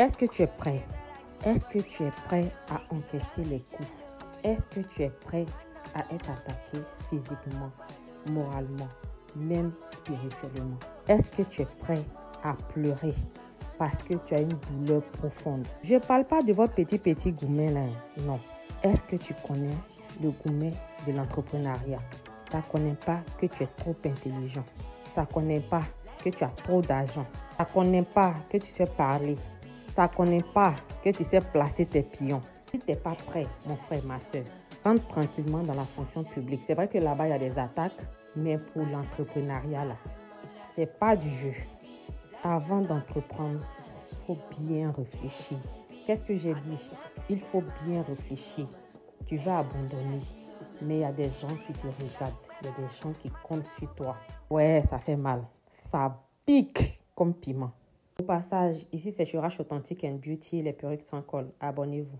Est-ce que tu es prêt? Est-ce que tu es prêt à encaisser les coups? Est-ce que tu es prêt à être attaqué physiquement, moralement, même spirituellement? Est-ce que tu es prêt à pleurer parce que tu as une douleur profonde? Je ne parle pas de votre petit petit gourmet là, non. Est-ce que tu connais le gourmet de l'entrepreneuriat? Ça ne connaît pas que tu es trop intelligent. Ça ne connaît pas que tu as trop d'argent. Ça ne connaît pas que tu sais parler. Ça connaît pas que tu sais placer tes pions. Si tu n'es pas prêt, mon frère, ma soeur, rentre tranquillement dans la fonction publique. C'est vrai que là-bas, il y a des attaques, mais pour l'entrepreneuriat, là, c'est pas du jeu. Avant d'entreprendre, il faut bien réfléchir. Qu'est-ce que j'ai dit? Il faut bien réfléchir. Tu vas abandonner, mais il y a des gens qui te regardent. Il y a des gens qui comptent sur toi. Ouais, ça fait mal. Ça pique comme piment. Au passage, ici c'est Churache Authentique and Beauty, les perruques sans col. Abonnez-vous.